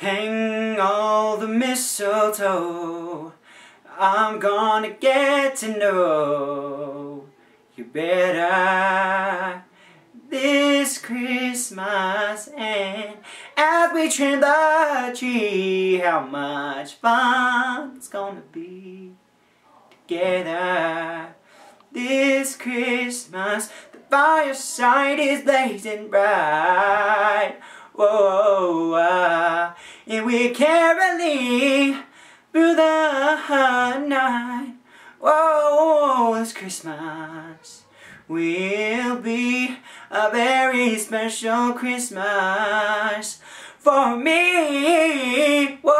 Hang all the mistletoe. I'm gonna get to know you better this Christmas. And as we trim the tree, how much fun it's gonna be together this Christmas. The fireside is blazing bright. Whoa, uh, and we're caroling through the night. Oh, Whoa, this Christmas will be a very special Christmas for me. Whoa.